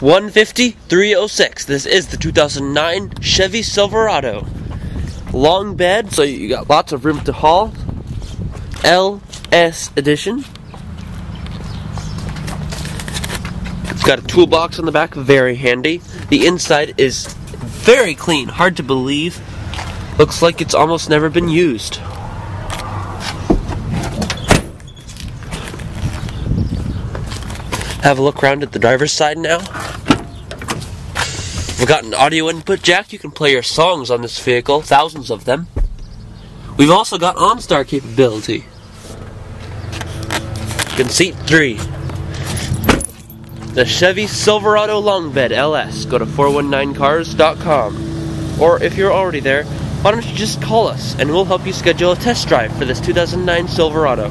150 306. This is the 2009 Chevy Silverado. Long bed, so you got lots of room to haul. LS edition. It's got a toolbox on the back, very handy. The inside is very clean, hard to believe. Looks like it's almost never been used. Have a look around at the driver's side now. We've got an audio input jack. You can play your songs on this vehicle, thousands of them. We've also got OnStar capability. You can seat three. The Chevy Silverado Long Bed LS. Go to 419cars.com. Or if you're already there, why don't you just call us and we'll help you schedule a test drive for this 2009 Silverado.